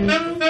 You.